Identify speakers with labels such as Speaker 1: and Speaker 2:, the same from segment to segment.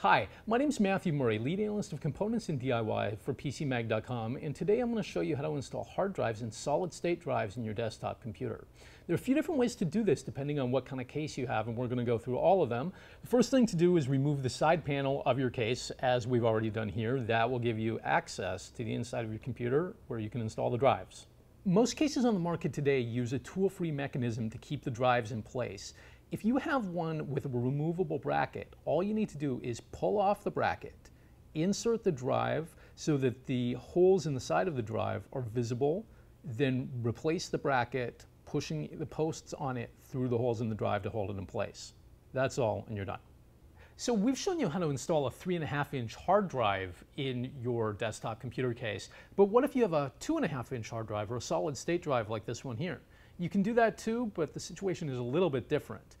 Speaker 1: Hi, my name is Matthew Murray, lead analyst of components in DIY for PCMag.com, and today I'm going to show you how to install hard drives and solid state drives in your desktop computer. There are a few different ways to do this depending on what kind of case you have, and we're going to go through all of them. The first thing to do is remove the side panel of your case, as we've already done here. That will give you access to the inside of your computer where you can install the drives. Most cases on the market today use a tool-free mechanism to keep the drives in place. If you have one with a removable bracket, all you need to do is pull off the bracket, insert the drive so that the holes in the side of the drive are visible, then replace the bracket, pushing the posts on it through the holes in the drive to hold it in place. That's all, and you're done. So we've shown you how to install a three and a half inch hard drive in your desktop computer case, but what if you have a two and a half inch hard drive or a solid state drive like this one here? You can do that too, but the situation is a little bit different.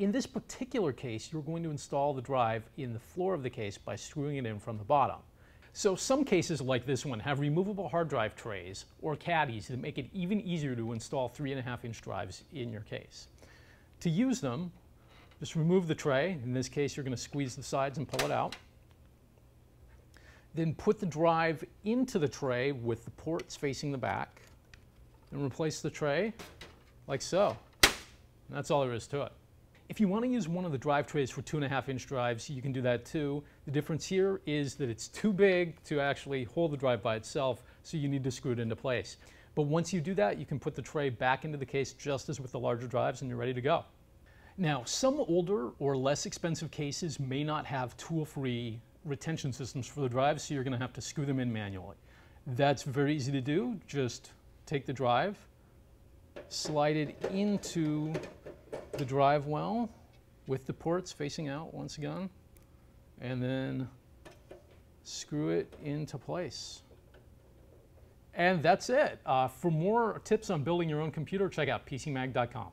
Speaker 1: In this particular case, you're going to install the drive in the floor of the case by screwing it in from the bottom. So some cases like this one have removable hard drive trays or caddies that make it even easier to install three and a half inch drives in your case. To use them, just remove the tray. In this case, you're going to squeeze the sides and pull it out. Then put the drive into the tray with the ports facing the back and replace the tray like so. And that's all there is to it. If you want to use one of the drive trays for two and a half inch drives, you can do that too. The difference here is that it's too big to actually hold the drive by itself, so you need to screw it into place. But once you do that, you can put the tray back into the case just as with the larger drives and you're ready to go. Now, some older or less expensive cases may not have tool-free retention systems for the drives, so you're going to have to screw them in manually. That's very easy to do. Just take the drive, slide it into the drive well with the ports facing out once again, and then screw it into place. And that's it. Uh, for more tips on building your own computer, check out PCMag.com.